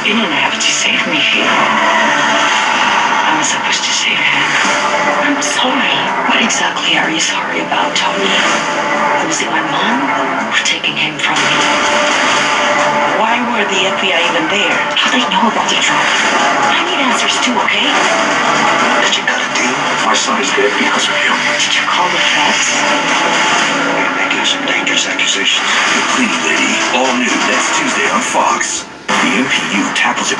You didn't have to save me, Phil. I was supposed to save him. I'm sorry. What exactly are you sorry about, Thony? Losing my mom or taking him from me? Why were the FBI even there? How they know about the drug? I need answers too, okay? Did you cut a deal? My son is dead because of you. Did you call the feds? You're making some dangerous accusations. The cleaning lady, all new next Tuesday on Fox. The MPU tackles a